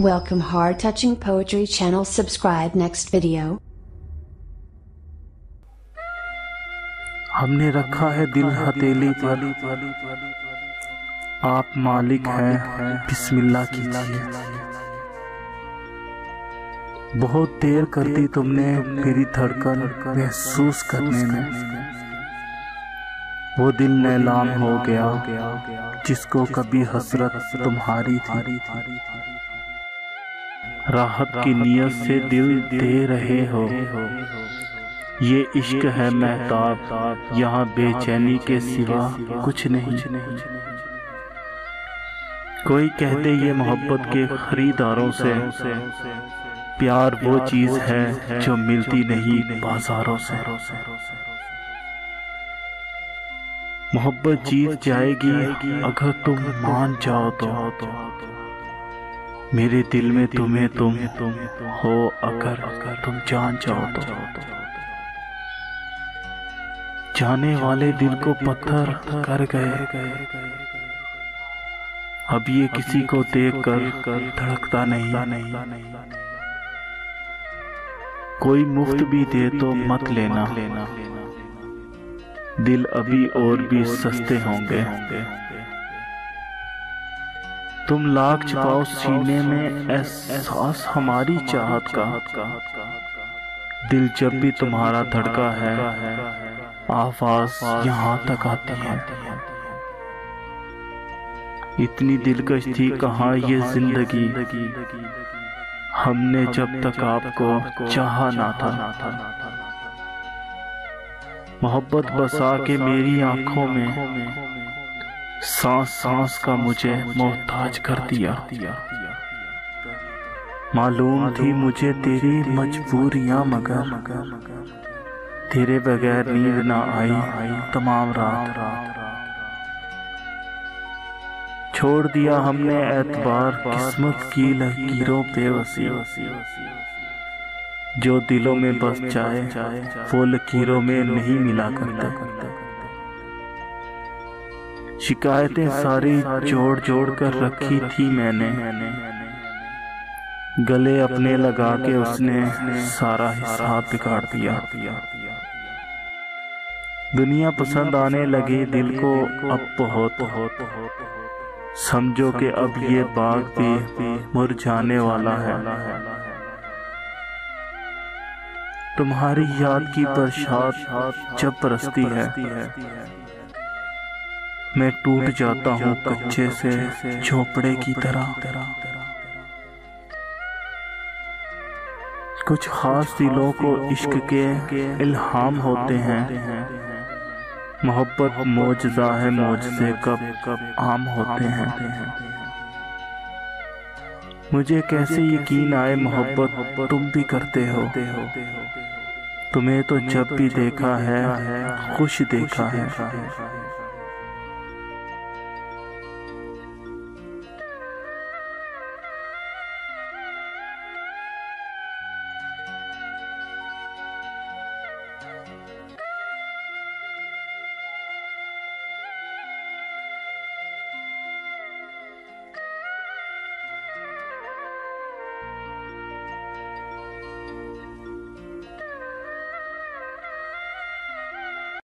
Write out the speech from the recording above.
Welcome Heart Touching Poetry channel. Subscribe next video. ہم نے رکھا ہے دل ہتیلی پر۔ آپ مالک ہیں۔ بسم اللہ کیجیے بہت دیر کر دی تم نے میری دھڑکن محسوس کرنے میں۔ وہ دل نیلام ہو گیا جس کو کبھی حسرت تمہاری تھی۔ راحت کی نیت سے دل دے رہے ہو۔ یہ عشق ہے محتاب یہاں بے چینی کے سوا کچھ نہیں۔ کوئی کہتے یہ محبت کے خریداروں سے۔ پیار وہ چیز ہے جو ملتی نہیں بازاروں سے۔ محبت جیت جائے گی اگر تم مان جاؤ تو۔ میرے دل میں تمہیں تم ہو اگر تم جان جاؤ تو۔ جانے والے دل کو پتھر کر گئے۔ اب یہ کسی کو دیکھ کر دھڑکتا نہیں۔ کوئی مفت بھی دے تو مت لینا۔ دل ابھی اور بھی سستے ہوں گے۔ تم لاکھ چھپاؤ سینے میں احساس ہماری چاہت کا۔ دل جب بھی تمہارا دھڑکا ہے آواز یہاں تک آتی ہے۔ اتنی دلکش تھی کہاں یہ زندگی۔ ہم نے جب تک آپ کو چاہا نہ تھا۔ محبت بسا کے میری آنکھوں میں۔ سانس سانس کا مجھے محتاج کر دیا۔ معلوم تھی مجھے تیری مجبوریاں مگر تیرے بغیر نیند نہ آئی تمام رات۔ چھوڑ دیا ہم نے اعتبار قسمت کی لکیروں پہ وسیع۔ جو دلوں میں بس جائے وہ لکیروں میں نہیں ملا کرتا۔ شکایتیں ساری جوڑ جوڑ کر رکھی تھی میں نے۔ گلے اپنے لگا کے اس نے سارا حساب بگاڑ دیا۔ دنیا پسند آنے لگی، دل کو اب بہت سمجھو کہ اب یہ باغ بھی مر جانے والا ہے۔ تمہاری یاد کی برشات جب برستی ہے۔ میں ٹوٹ جاتا ہوں کچھے سے جھوپڑے کی طرح۔ کچھ خاص دلوں کو عشق کے الہام ہوتے ہیں۔ محبت موجزہ ہے موجزے کب کب عام ہوتے ہیں۔ مجھے کیسے یقین آئے محبت تم بھی کرتے ہو۔ تمہیں تو جب بھی دیکھا ہے، خوش دیکھا ہے۔